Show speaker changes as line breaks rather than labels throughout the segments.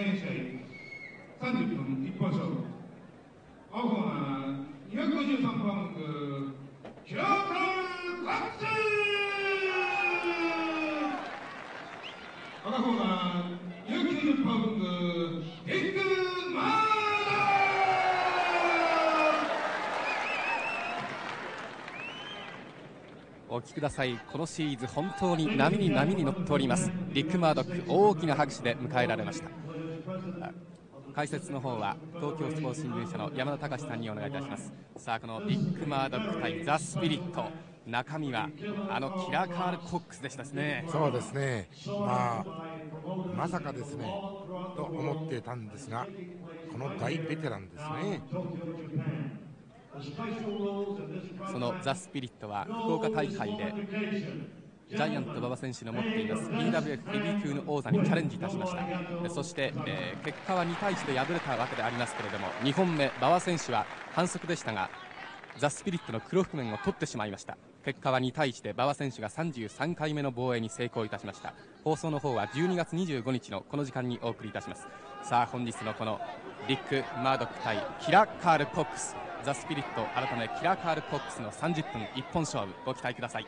第2試合30分一本勝負青コーナー253パウンドキラーカーカッツ赤コーナー290パウンドディックマー
お聞きください。このシリーズ本当に波に波に乗っております。リック・マードック大きな拍手で迎えられました。解説の方は東京スポーツ新聞社の山田隆さんにお願いいたします。さあこのリック・マードック対ザ・スピリット。中身はあのキラーカール・コックスでしたね。
そうですね。まあまさかですねと思ってたんですがこの大ベテランですね。
そのザ・スピリットは福岡大会でジャイアント馬場選手の持っています BWF ヘビー級の王座にチャレンジいたしました。そして、えー、結果は2対1で敗れたわけでありますけれども2本目馬場選手は反則でしたがザ・スピリットの黒覆面を取ってしまいました。結果は2対1で馬場選手が33回目の防衛に成功いたしました。放送の方は12月25日のこの時間にお送りいたします。さあ本日のこのリック・マードック対キラ・カール・コックス。ザ・スピリット改めキラカール・コックスの30分一本勝負ご期待ください。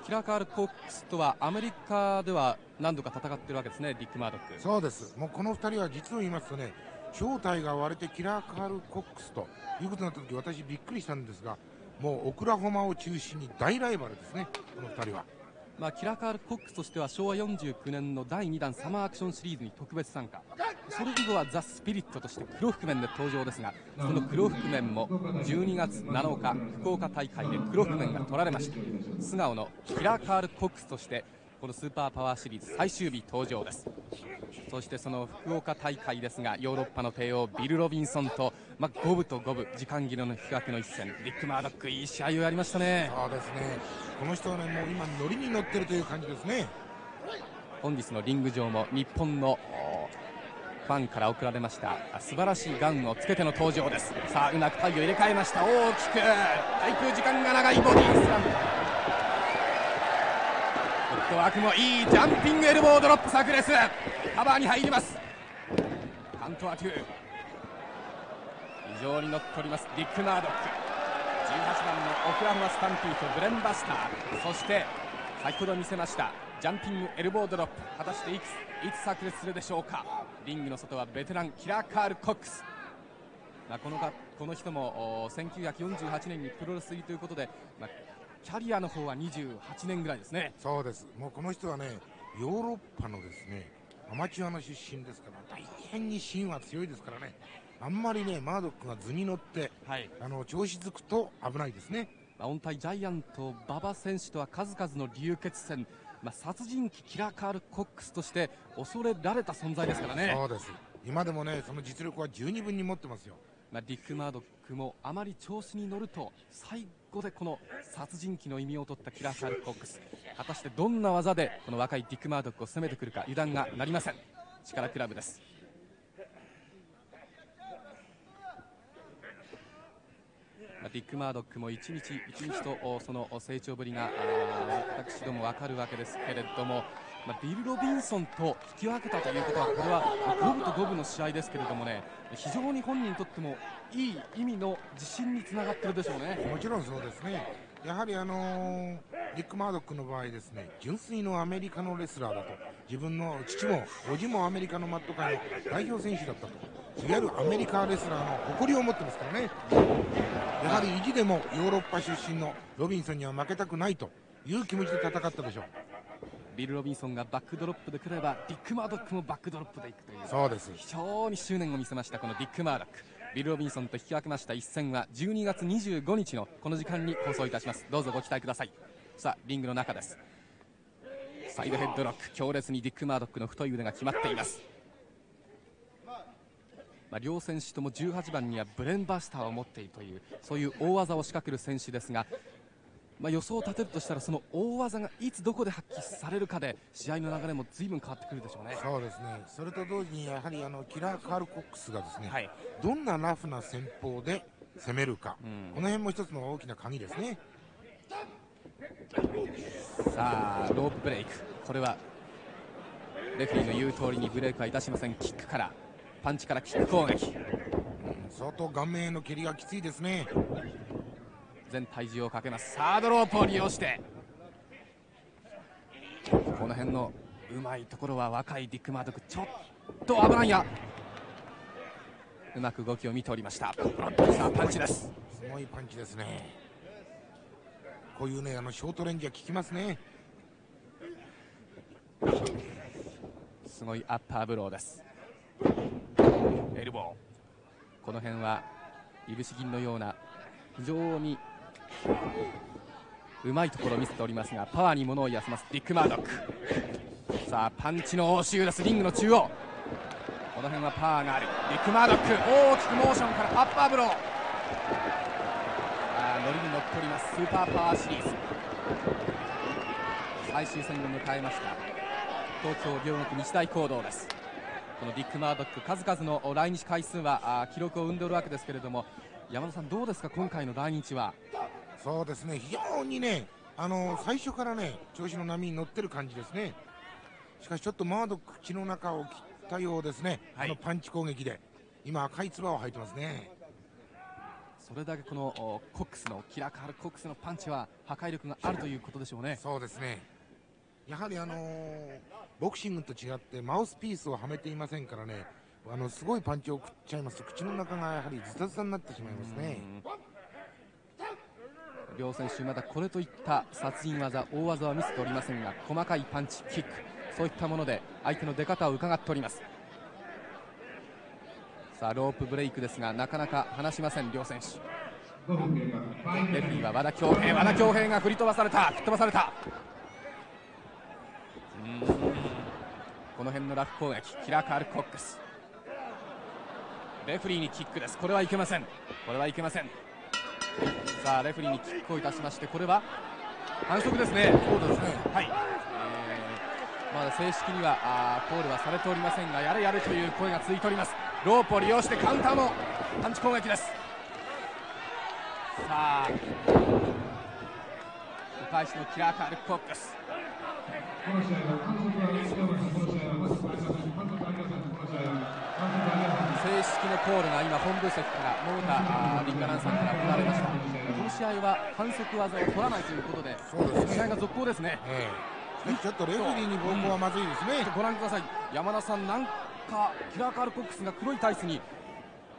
キラーカール・コックスとはアメリカでは何度か戦ってるわけですねディック・マードック
そうですもうこの2人は実を言いますとね正体が割れてキラーカール・コックスということになった時私びっくりしたんですがもうオクラホマを中心に大ライバルですねこの2人は。
まあ、キラーカール・コックスとしては昭和49年の第2弾サマーアクションシリーズに特別参加。それ以後はザ・スピリットとして黒覆面で登場ですがその黒覆面も12月7日福岡大会で黒覆面が取られました。素顔のキラーカール・コックスとしてこのスーパーパワーシリーズ最終日登場です。そしてその福岡大会ですがヨーロッパの帝王ビル・ロビンソンと、まあ、五分と五分時間切れの比較の一戦リック・マードックいい試合をやりましたね。
そうですね。この人はねもう今ノリに乗ってるという感じですね。
本日のリング上も日本のファンから送られました素晴らしいガンをつけての登場です。さあうまく体を入れ替えました。大きく滞空時間が長いボディースラムトワークもいいジャンピングエルボードロップ炸裂カバーに入ります。カントアトゥ非常に乗っております。ディック・ナードック。18番のオクラホマスタンピーとブレンバスター。そして先ほど見せましたジャンピングエルボードロップ。果たしていついつ炸裂するでしょうか。リングの外はベテランキラー・カール・コックス。まあ、このかこの人も1948年にプロレス入りということで、まあ、キャリアの方は28年ぐらいですね。
そうです。もうこの人はねヨーロッパのですねアマチュアの出身ですから大変に芯は強いですからね。あんまりねマードックが図に乗って、はい、あの調子づくと危ないですね。
音体ジャイアント馬場選手とは数々の流血戦。まあ、殺人鬼キラーカール・コックスとして恐れられた存在ですからね。
そうです。今でもねその実力は十二分に持ってますよ
まあ、ディック・マードックもあまり調子に乗ると最後でこの殺人鬼の意味を取ったキラー・カール・コックス。果たしてどんな技でこの若いディック・マードックを攻めてくるか油断がなりません。力クラブです。ディック・マードックも一日一日とその成長ぶりが私ども分かるわけですけれどもまあ、ビル・ロビンソンと引き分けたということはこれは五分と五分の試合ですけれどもね非常に本人にとってもいい意味の自信につながってるでしょうね。
もちろんそうですね。やはりあのー、リック・マードックの場合ですね純粋のアメリカのレスラーだと自分の父も叔父もアメリカのマット界の代表選手だったといわゆるアメリカレスラーの誇りを持ってますからね。やはり意地でもヨーロッパ出身のロビンソンには負けたくないという気持ちで戦ったでしょう。
ビル・ロビンソンがバックドロップで来ればディック・マードックもバックドロップでいくという。
そうです。
非常に執念を見せましたこのディック・マードック。ビル・ロビンソンと引き分けました一戦は。12月25日のこの時間に放送いたします。どうぞご期待ください。さあリングの中です。サイドヘッドロック。強烈にディック・マードックの太い腕が決まっています。まあ、両選手とも18番にはブレンバスターを持っているというそういう大技を仕掛ける選手ですがまあ、予想を立てるとしたらその大技がいつどこで発揮されるかで試合の流れも随分変わってくるでしょうね。
そうですね。それと同時にやはりあのキラー・カール・コックスがですね、はい、どんなラフな戦法で攻めるか、うん、この辺も一つの大きな鍵ですね。
さあロープブレイク。これはレフェリーの言う通りにブレークはいたしません。キックから。パンチからキック攻撃。
相当顔面への蹴りがきついですね
全体重をかけます。サードロープを利用して。この辺のうまいところは若いディック・マードック。ちょっと危ないや。うまく動きを見ておりました。さあパンチです。
すごいパンチですね。こういうねあのショートレンジは効きますね。
すごいアッパーブローです。エルボー。この辺はいぶし銀のような非常にうまいところを見せておりますがパワーに物を言わせます。ディック・マードック。さあパンチの応酬ですリングの中央。この辺はパワーがある。ディック・マードック。大きくモーションからアッパーブロー。あノリに乗っております。スーパーパワーシリーズ。最終戦を迎えました東京両国日大講堂です。このディック・マードック数々の来日回数は記録を生んでおるわけですけれども山田さんどうですか？今回の来日は。
そうですね。非常にねあの最初からね調子の波に乗ってる感じですね。しかしちょっとマード口の中を切ったようですね、
はい。
あのパンチ攻撃で。今赤い唾を吐いてますね。
それだけこのおコックスのキラカールコックスのパンチは破壊力があるということでしょうね。
そうですね。やはりあのーボクシングと違ってマウスピースをはめていませんからね。あのすごいパンチを食っちゃいますと口の中がやはりズタズタになってしまいますね。
うん両選手まだこれといった殺人技大技は見せておりませんが細かいパンチキックそういったもので相手の出方を伺っております。さあロープブレイクですがなかなか離しません両選手。レフェリーは和田恭平和田恭平が振り飛ばされた吹っ飛ばされた。この辺のラフ攻撃キラカール・コックス。レフリーにキックです。これはいけません。これはいけません。さあレフェリーにキックをいたしましてこれは反則ですね。
そうですね。
はい、えーまだ正式にはあーコールはされておりませんがやれやれという声が続いております。ロープを利用してカウンターのパンチ攻撃です。さあお返しのキラーカール・コックス式のコールが今本部席から桃田リンガランさんから行われました。この試合は反則技を取らないということで
そう
試合が続行ですね。
ええちょっとレフェリーに暴行はまずいですね、
ご覧ください。山田さんなんかキラーカール・コックスが黒いタイツに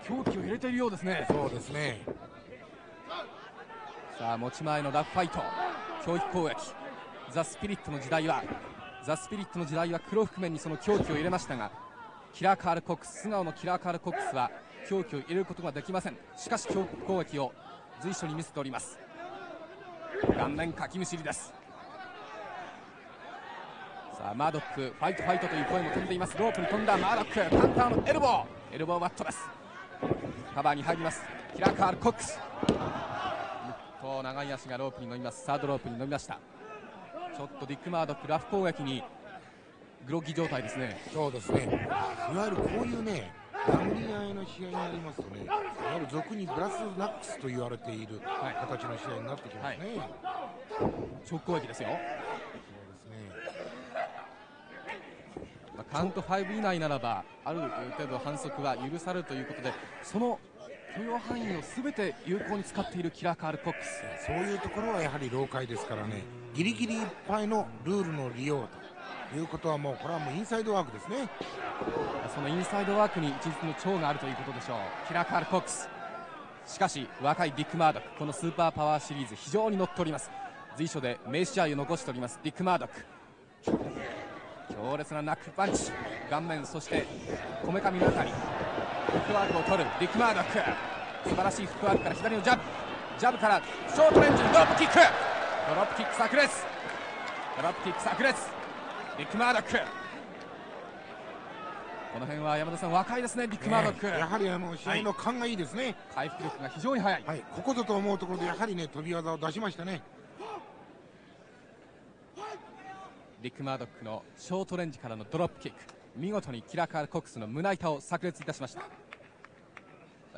狂気を入れているようですね。
そうですね。
さあ持ち前のラフファイト。凶器攻撃。ザ・スピリットの時代はザ・スピリットの時代は黒覆面にその凶器を入れましたがキラーカール・コックス素顔のキラーカール・コックスは凶器を入れることができません。しかし凶器攻撃を随所に見せております。顔面かきむしりです。さあマードックファイトファイトという声も飛んでいます。ロープに飛んだ。マードックカウンターのエルボー。エルボーバットです。カバーに入ります。キラーカール・コックス。と長い足がロープに乗ります。サードロープに乗りました。ちょっとディック・マードックラフ攻撃にグロッギ状態ですね。
そうですね。いわゆるこういうね殴り合いの試合になりますとねいわゆる俗にブラスナックスと言われている
はい。
形の試合になってきますね、
直攻撃ですよ、
そうですね。
まあカウント5以内ならばある程度反則は許されるということでその許容範囲を全て有効に使っているキラーカール・コックス。
そういうところはやはり老解ですからね。ギリギリいっぱいのルールの利用ということはもうこれはもうインサイドワークですね。
そのインサイドワークに一日の長があるということでしょう。キラカール・コックス。しかし若いディック・マードック。このスーパーパワーシリーズ非常に乗っております。随所で名試合を残しておりますディック・マードック。強烈なナックパンチ。顔面そしてこめかみの中にフットワークを取るディック・マードック。素晴らしいフットワークから左のジャブ。ジャブからショートレンジドロップキック。ドロップキック炸裂。ドロップキック炸裂。ディック・マードック。この辺は山田さん若いですねディック・マードック、
ねやはりあの試合の勘がいいですね、
回復力が非常に速い、
はい、ここぞと思うところでやはりね飛び技を出しましたね。
ディック・マードックのショートレンジからのドロップキック。見事にキラーカール・コックスの胸板を炸裂いたしました。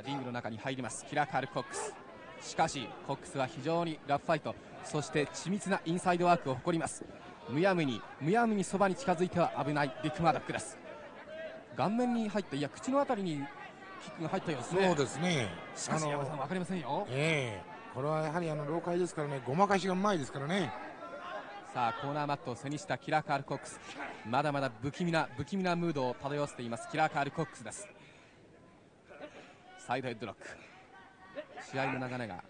リングの中に入りますキラーカール・コックス。しかしコックスは非常にラフファイト。そして緻密なインサイドワークを誇りますむやみにむやみにそばに近づいては危ないビッグマードックです。顔面に入っていや口のあたりにキックが入ったようですね。
そうですね。
しかし山田さん分かりませんよ。
ええ。これはやはりあの老解ですからね、ごまかしがうまいですからね。
さあコーナーマットを背にしたキラーカール・コックス。まだまだ不気味な不気味なムードを漂わせていますキラーカール・コックスです。サイドヘッドロック。試合の流れが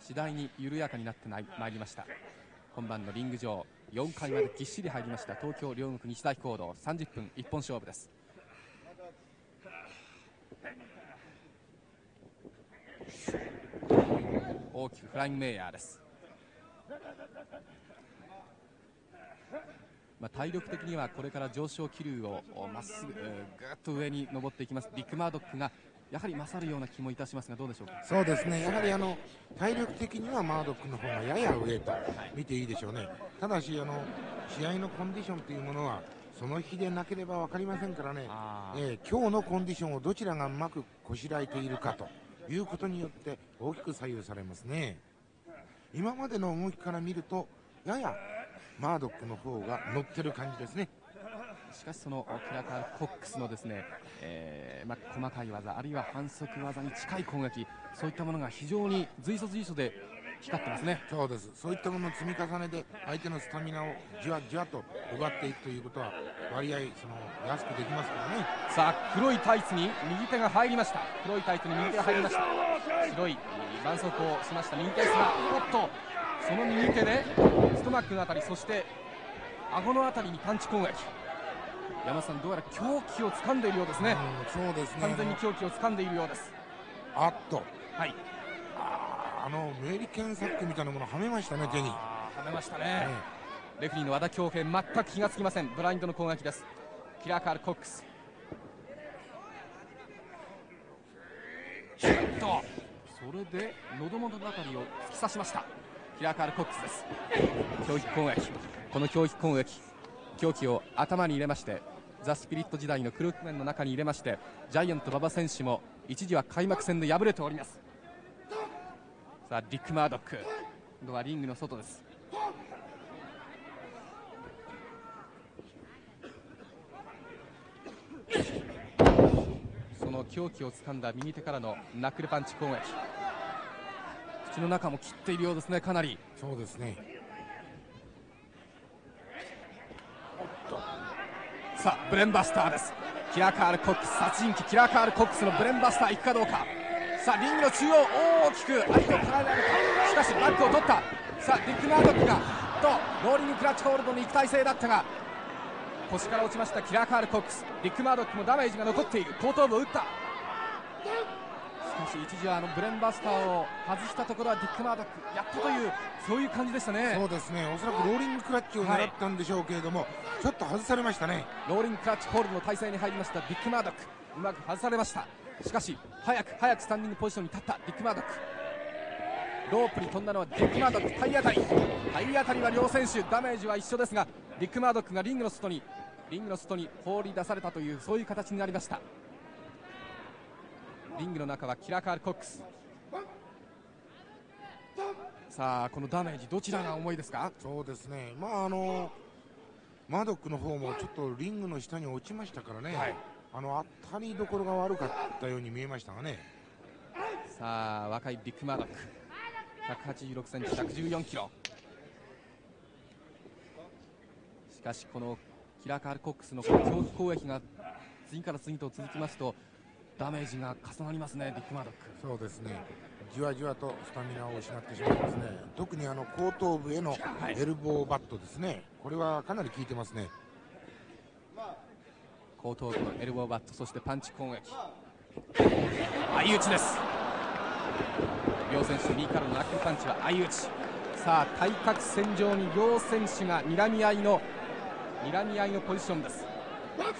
次第に緩やかになってまいりました。今晩のリング上4回までぎっしり入りました。東京両国日大講堂。30分一本勝負です。大きくフライングメイヤーです。まあ、体力的にはこれから上昇気流をまっすぐ、ぐっと上に登っていきます。ビッグマードックがやはり勝るような気もいたしますがどうでしょうか？
そうですね、やはりあの体力的にはマードックの方がやや上と見ていいでしょうね。ただしあの試合のコンディションというものはその日でなければ分かりませんからね。えー今日のコンディションをどちらがうまくこしらえているかということによって大きく左右されますね。今までの動きから見るとややマードックの方が乗ってる感じですね。
しかしそのキラカコックスのですね、えーまあ、細かい技あるいは反則技に近い攻撃そういったものが非常に随所随所で光ってますね。
そうです。そういったものの積み重ねで相手のスタミナをじわじわと奪っていくということは割合その安くできますからね。
さあ黒いタイツに右手が入りました。黒いタイツに右手が入りました。白い絆創膏をしました。右手ですがおっとその右手でストマックのあたりそして顎のあたりにパンチ攻撃山田さんどうやら狂気を掴んでいるようですね。
うん、そうですね。
完全に狂気を掴んでいるようです。
あっと、
はい。
あのメリケンサックみたいなものはめましたね手に。
はめましたね。
ね
レフェリーの和田恭平全く気がつきません。ブラインドの攻撃です。キラーカール・コックス。ちょっとそれで喉元のあたりを突き刺しました。キラーカール・コックスです。強撃攻撃。この強撃攻撃狂気を頭に入れましてザ・スピリット時代のクルークメンの中に入れましてジャイアント馬場選手も一時は開幕戦で敗れております。さあディック・マードック。今度はリングの外です。その狂気を掴んだ右手からのナックルパンチ攻撃。口の中も切っているようですねかなり。
そうですね。
さあブレンバスターです。キラーカール・コックス。殺人鬼キラーカール・コックスのブレンバスター行くかどうか。さあリングの中央大きく相手を捉えられるかしかしバックを取った。さあディック・マードックがとローリングクラッチホールドに行く体勢だったが腰から落ちましたキラーカール・コックス。ディック・マードックもダメージが残っている。後頭部を打った。かし一時はあのブレンバスターを外したところはディック・マードックやったというそういう感じでしたね。
そうですね。おそらくローリングクラッチを狙ったんでしょうけれども、ちょっと外されましたね。
ローリングクラッチホールドの体勢に入りましたディック・マードック。うまく外されました。しかし早く早くスタンディングポジションに立ったディック・マードック。ロープに飛んだのはディック・マードック体当たり。体当たりは両選手ダメージは一緒ですがディック・マードックがリングの外にリングの外に放り出されたというそういう形になりましたリングの中はキラーカール・コックスさあこのダメージどちらが重いですか？
そうですね。まああのマードックの方もちょっとリングの下に落ちましたからね。
はい
あの当たりどころが悪かったように見えましたがね。
さあ若いディック・マードック186センチ114キロしかしこのキラーカール・コックスのこの狂気攻撃が次から次と続きますとダメージが重なりますねディック・マードック
そうですね。じわじわとスタミナを失ってしまいますね。特にあの後頭部への
はい
エルボーバットですね。これはかなり効いてますね。
後頭部のエルボーバットそしてパンチ攻撃相打ちです両選手右からのナックルパンチは相打ちさあ対角線上に両選手が睨み合いの睨み合いのポジションです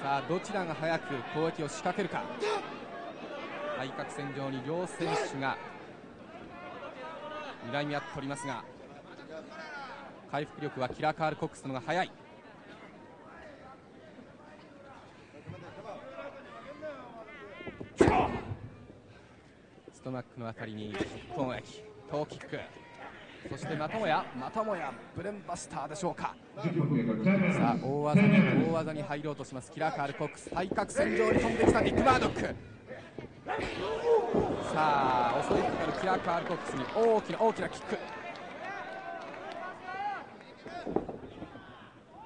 さあどちらが早く攻撃を仕掛けるか対角線上に両選手が睨み合っておりますが回復力はキラカール・コックスの方が早い。ストマックのあたりに攻撃トーキック。そしてまたもやまたもやブレンバスターでしょうか。さあ大技に大技に入ろうとしますキラーカール・コックス。対角線上に飛んできたディック・マードック。さあ襲いかかるキラーカール・コックスに大きな大きなキック。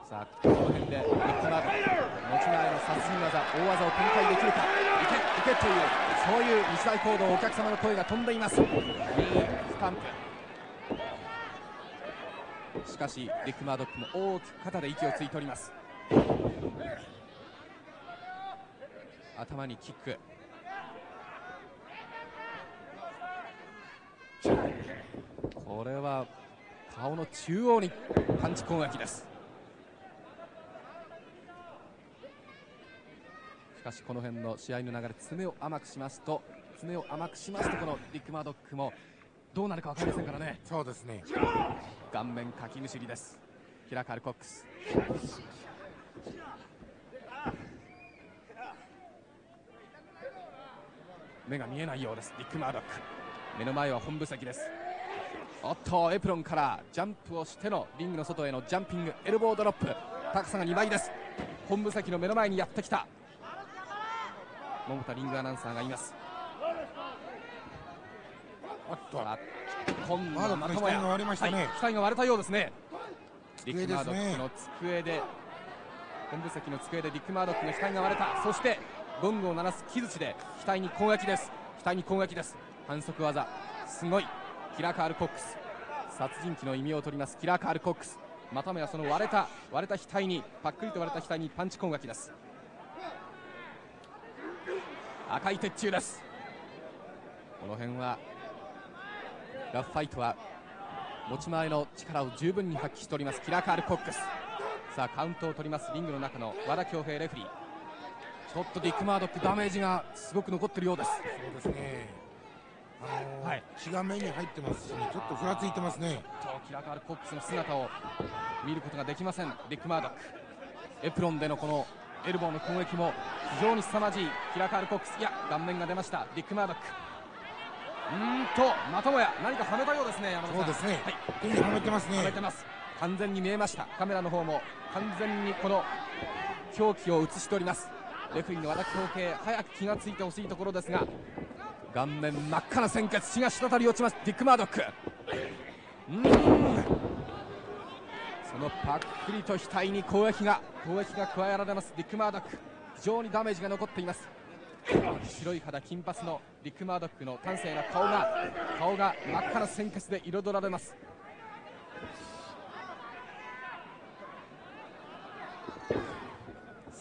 さあこの辺でディック・マードック持ち前の殺人技大技を展開できるか。いけいけというそういう日大行動お客様の声が飛んでいます。いいスタンプ。しかしディック・マードックも大きく肩で息をついております。頭にキック。これは顔の中央にパンチ攻撃です。しかしこの辺の試合の流れ爪を甘くしますと爪を甘くしますとこのディック・マードックもどうなるか分かりませんからね。
そうですね。
顔面かきむしりです。キラカール・コックス。目が見えないようですディック・マードック目の前は本部席です。おっとエプロンからジャンプをしてのリングの外へのジャンピングエルボードロップ。高さが2倍です。本部席の目の前にやってきた。桃田リングアナウンサーがいます。
おっと
今度
まだ
はまたもや
額が割れましたね。
はい、額が割れたようですね。ディッ
机ですね
ク・マードックの机で本部席の机でディック・マードックの額が割れた。そしてゴングを鳴らす木槌で額に攻撃です。額に攻撃です反則技。すごい。キラーカール・コックス。殺人鬼の意味を取ります。キラーカール・コックス。またもやその割れた割れた額にパックリと割れた額にパンチ攻撃です。赤い鉄柱です。この辺はラフファイトは持ち前の力を十分に発揮しております。キラーカール・コックス。さあカウントを取ります。リングの中の和田恭平レフリー。ちょっとディック・マードックダメージがすごく残ってるようです。
そうですね。
はい。
血が目に入ってますしね。ちょっとふらついてますね。
とキラーカール・コックスの姿を見ることができません。ディック・マードック。エプロンでのこのエルボーの攻撃も非常に凄まじい。キラーカール・コックス。いや顔面が出ました。ディック・マードック。うーんとまたもや。何かはめたようですね山田さん。
そうですね。
はい。
手にはめてますね。
はめてます。完全に見えました。カメラの方も完全にこの狂気を映しております。レフェリーの和田恭平早く気がついてほしいところですが顔面真っ赤な鮮血血が滴り落ちますディック・マードック。そのパックリと額に攻撃が攻撃が加えられますディック・マードック。非常にダメージが残っています。白い肌金髪のディック・マードックの端正な顔が顔が真っ赤な鮮血で彩られます。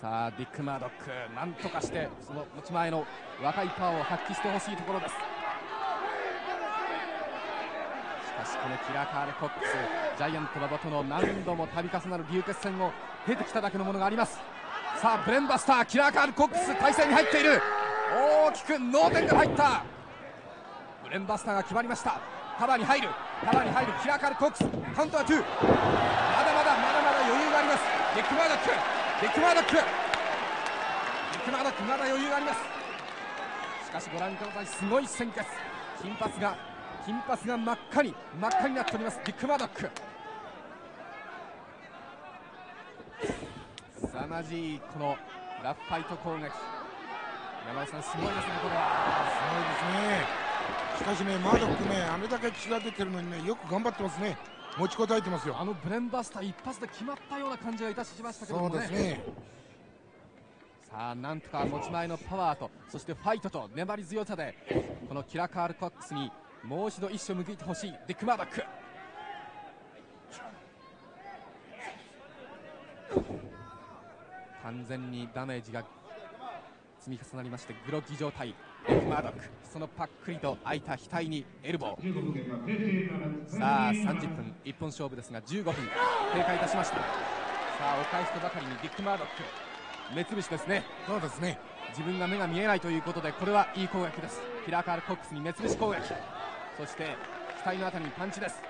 さあディック・マードックなんとかしてその持ち前の若いパワーを発揮してほしいところです。しかしこのキラカール・コックスジャイアント馬場との何度も度重なる流血戦を経てきただけのものがあります。さあブレンバスターキラーカール・コックス体勢に入っている。大きく脳天から入った。ブレンバスターが決まりました。カバーに入る。カバーに入る。キラーカール・コックスカウントは2まだまだまだまだ余裕があります。ディック・マードック。ディック・マードックディック・マードックまだ余裕があります。しかしご覧くださいすごい鮮血金髪が金髪が真っ赤に真っ赤になっております。ディック・マードック凄まじいこのラフファイト攻撃。山井さんすごいですねこれは。
すごいですね。しかしねマードックねあれだけ血が出てるのにねよく頑張ってますね。持ちこたえてますよ。
あのブレンバスター一発で決まったような感じがいたしましたけど
そう
もね
ですね。
さあなんとか持ち前のパワーとそしてファイトと粘り強さでこのキラカール・コックスにもう一度一矢報いてほしい。ディック・マードック完全にダメージが積み重なりましてグロッギ状態マードックそのパックリと開いた額にエルボー。さあ30分。一本勝負ですが15分。経過いたしました。さあお返しとばかりにディック・マードック。目つぶしですね。
そうですね。
自分が目が見えないということでこれはいい攻撃です。キラーカール・コックスに目つぶし攻撃そして額のあたりにパンチです。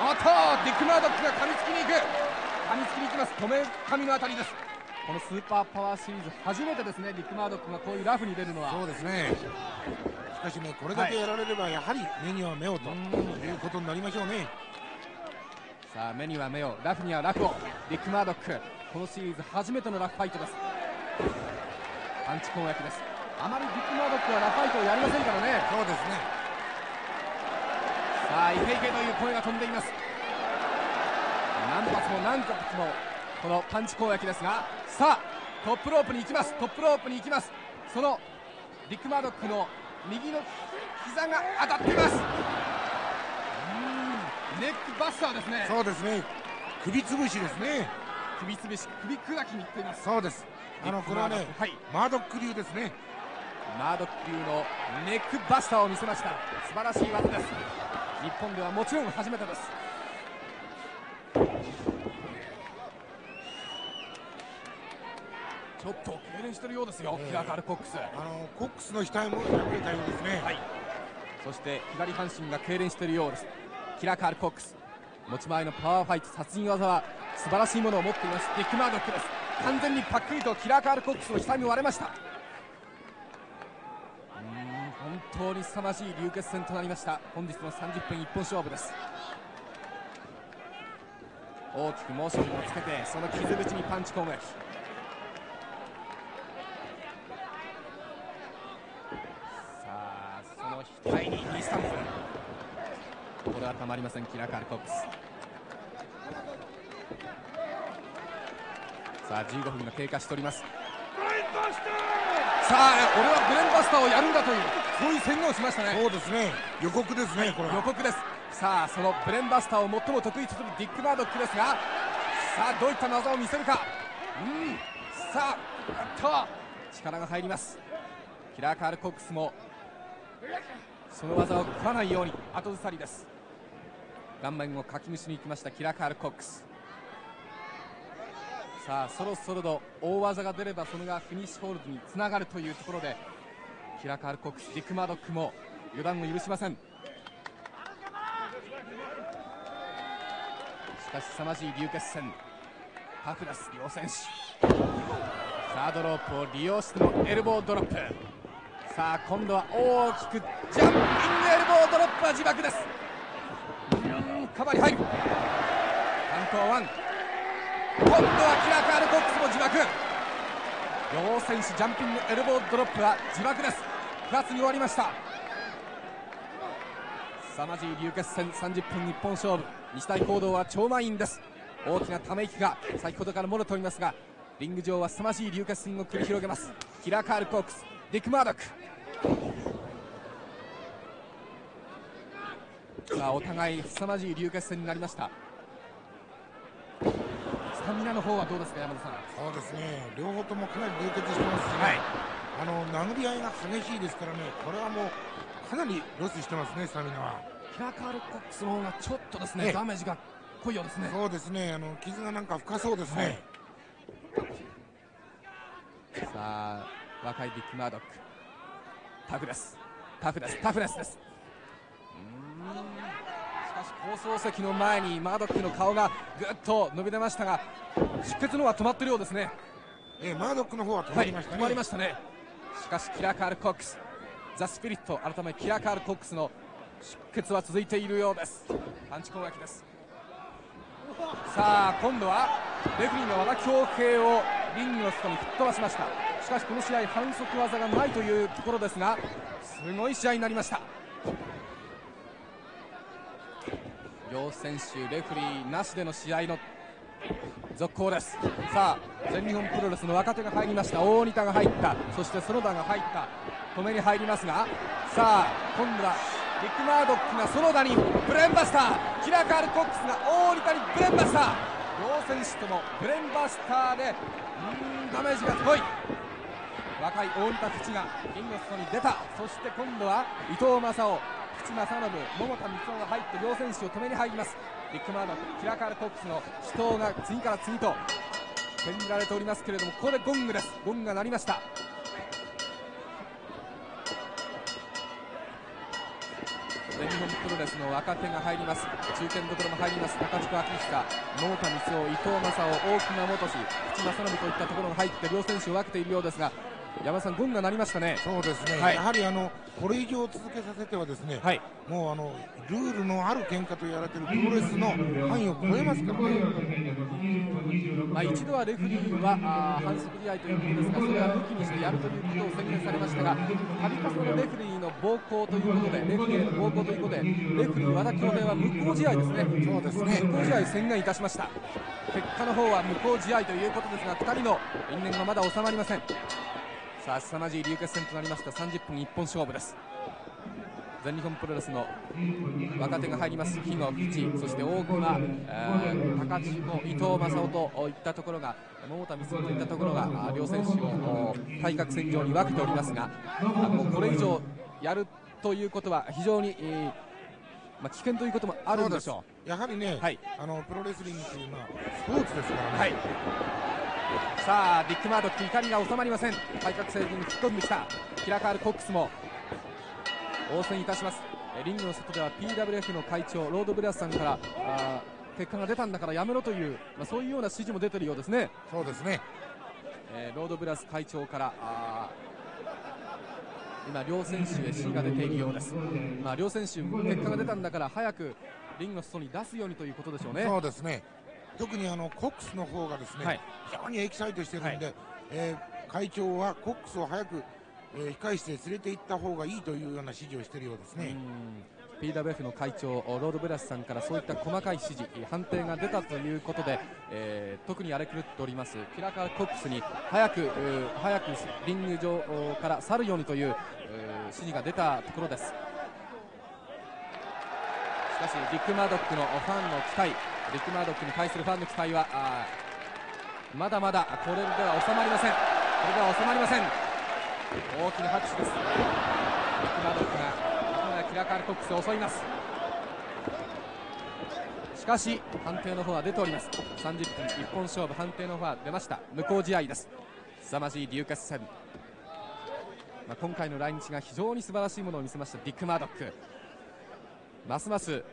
おっとディック・マードックが噛みつきに行く。噛みつきに行きます。こめかみのあたりです。このスーパーパワーシリーズ初めてですねディック・マードックがこういうラフに出るのは。
そうですね。しかしねこれだけやられればやはり目には目をということになりましょうね。
さあ目には目を。ラフにはラフを。リック・マードックこのシリーズ初めてのラフファイトです。パンチ攻撃です。あまりディック・マードックはラフファイトをやりませんからね。
そうですね。
さあいけいけという声が飛んでいます。何発も何発もこのパンチ攻撃ですがさあトップロープに行きます。トップロープに行きます。そのリック・マードックの右の膝が当たっています。うんネックバスターですね。
そうですね。首つぶしですね。
首つぶし首砕きにいっています。
そうです。あのこれはね
はい
マードック流ですね
マードック流のネックバスターを見せました素晴らしい技です日本ではもちろん初めてですちょっと痙攣してるようですよ、
ええ。
キラカルコックス、
あのコックスの額も破れたようですね。
はい、そして左半身が痙攣しているようです。キラカール・コックス。持ち前のパワーファイト殺人技は素晴らしいものを持っています。ディック・マードックです。完全にパックリとキラカール・コックスの額に割れました。うーん本当に凄まじい流血戦となりました。本日の30分一本勝負です。大きくモーションをつけてその傷口にパンチ攻撃さあその額に2、3分これはたまりませんキラカール・コックス。さあ15分が経過しております。さあ俺はブレンバスターをやるんだというそういう宣言をしましたね。
そうですね。予告ですねこれは。
予告です。さあそのブレンバスターを最も得意とするディック・マードックですがさあどういった技を見せるか。うん。さあと力が入ります。キラーカール・コックスもその技を食わないように後ずさりです顔面をかきむしに行きましたキラカール・コックス。さあそろそろと大技が出ればそれがフィニッシュホールドにつながるというところでキラカール・コックスディク・マドックも予断を許しません。しかし凄まじい流血戦タフです両選手。サードロープを利用してのエルボードロップ。さあ今度は大きくジャンピングエルボードロップは自爆です。カバーに入る。担当ワン。今度はキラーカールコックスも自爆。両選手ジャンピングエルボードロップは自爆です。9月に終わりました。凄まじい流血戦30分日本勝負。日大行動は超満員です。大きなため息が先ほどから漏れておりますがリング上は凄まじい流血戦を繰り広げます。キラーカール・コークスディック・マードック。さあお互い凄まじい流血戦になりました。スタミナの方はどうですか山田さん。
そうですね。両方ともかなり流血してますしね、
はい。
あの殴り合いが激しいですからね。これはもうかなりロスしてますねスタミナは。
キラーカール・コックスの方がちょっとです
ええ。
ねダメージが濃いようですね。
そうですね。あの傷がなんか深そうですね、
さあ若いディック・マードック。タフです。タフです。タフですうーんしかし放送席の前にマードックの顔がぐっと伸び出ましたが出血のは止まってるようですね。
えマードックの方は止
はい
まりましたね、
止まりましたね。しかしキラーカール・コックスザ・スピリット改めキラーカール・コックスの出血は続いているようです。パンチ攻撃です。さあ今度はレフェリーの和田恭平をリングの外に吹っ飛ばしました。しかしこの試合反則技がないというところですがすごい試合になりました両選手レフリーなしでの試合の続行です。さあ全日本プロレスの若手が入りました。大仁田が入った。そして園田が入った。止めに入りますがさあ今度はディック・マードックが園田にブレンバスターキラカール・コックスが大仁田にブレンバスター両選手ともブレンバスターでうーんダメージがすごい。若い大仁田がリングの外に出た。そして今度は伊藤正男淵正信百田光雄が入って両選手を止めに入ります。ディック・マードックキラカール・コックスの死闘が次から次と演じられておりますけれどもここでゴングです。ゴングが鳴りました。全日本プロレスの若手が入ります。中堅どころも入ります。高塚明久。桃田光雄伊藤正雄大木名元氏口正信といったところが入って両選手を分けているようですが山田さんゴンが鳴りましたね。
そうですね、
はい。
やはりあのこれ以上続けさせてはですね、
はい。
もうあのルールのある喧嘩と言われているプロレスの範囲を超えますからね。
まあ、一度はレフェリーはあー反則試合ということですが、それは抜きにしてやるということを宣言されましたが、度重なるレフェリーの暴行ということで、レフェリーへの暴行ということで、レフェリー和田恭平は無効試合ですね、
そうですね。
無効試合を宣言いたしました、結果の方は無効試合ということですが、2人の因縁はまだ収まりません。さあ、凄まじい流血戦となりました30分一本勝負です。全日本プロレスの若手が入ります肥後吉そして大熊、えー高知の伊藤正夫といったところが桃田美鈴といったところがあ両選手をお対角線上に分けておりますがあもうこれ以上やるということは非常に、えーまあ、危険ということもあるんでしょ
やはりね、
はい
あのプロレスリングというのはスポーツですからね。
う。はいさあディック・マードック怒りが収まりません。対角線に突っ込んできた。キラカール・コックスも応戦いたします。えリングの外では PWF の会長ロード・ブレアスさんからあー結果が出たんだからやめろという、まあ、そういうような指示も出てるようですね、
そうですね。
えーロード・ブレアス会長からあー今両選手へ指示が出ているようです、まあ、両選手結果が出たんだから早くリングの外に出すようにということでしょうね。
そうですね。特にあのコックスの方がですね、
はい。
非常にエキサイトしてるんで、
は
えー会長はコックスを早く、えー控室へ連れて行った方がいいというような指示をしているようですね。
うん。PWF の会長ロード・ブラスさんからそういった細かい指示判定が出たということで、えー特に荒れ狂っております。キラカー・コックスに早く早くリング上から去るようにという指示が出たところです。しかしディック・マードックのファンの期待ディック・マードックに対するファンの期待はあまだまだこれでは収まりません。これでは収まりません。大きな拍手です。ディック・マードックが今やキラカールコックスを襲います。しかし判定の方は出ております。30分一本勝負判定の方は出ました。無効試合です。凄まじい流血戦、まあ、今回の来日が非常に素晴らしいものを見せましたディック・マードック。ますます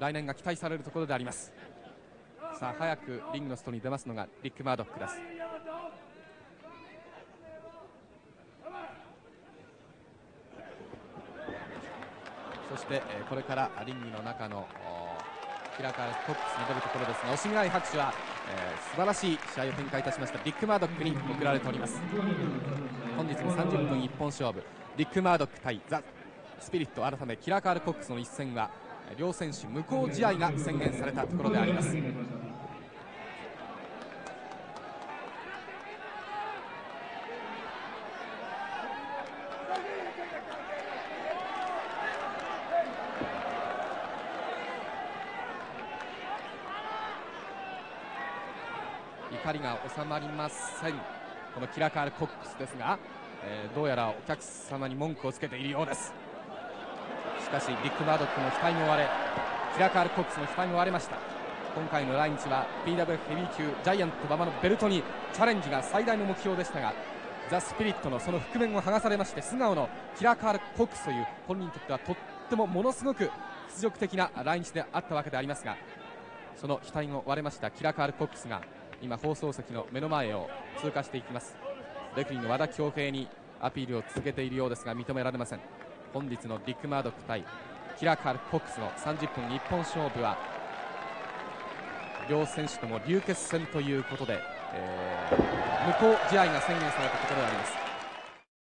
来年が期待されるところであります。さあ早くリングの外に出ますのがディック・マードックです。そして、えーこれからリングの中のおキラカーコックスに出るところですが惜しみない拍手は、えー素晴らしい試合を展開いたしましたディック・マードックに送られております。本日の30分一本勝負。ディック・マードック対ザ・スピリット改めキラカール・コックスの一戦は両選手無効試合が宣言されたところであります。怒りが収まりません。このキラカール・コックスですが、えーどうやらお客様に文句をつけているようです。かしディック・マードックの額も割れキラカール・コックスの額も割れました。今回の来日は PWF ヘビー級ジャイアント馬場のベルトにチャレンジが最大の目標でしたがザ・スピリットのその覆面を剥がされまして素顔のキラカール・コックスという本人にとってはとってもものすごく屈辱的な来日であったわけでありますがその額を割れましたキラカール・コックスが今放送席の目の前を通過していきます。レフリーの和田恭平にアピールを続けているようですが認められません。本日のビッグ・マードック対キラカル・コックスの30分日本勝負は両選手とも流血戦ということで、えー無効試合が宣言されたところであります。